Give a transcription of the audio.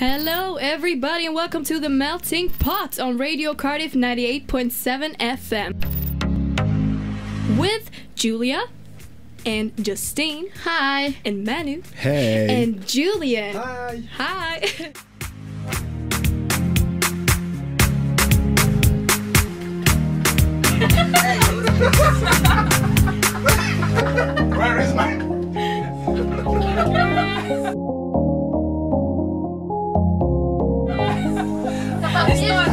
Hello, everybody, and welcome to the Melting Pot on Radio Cardiff 98.7 FM. With Julia and Justine. Hi. And Manu. Hey. And Julian. Hi. Hi. It's not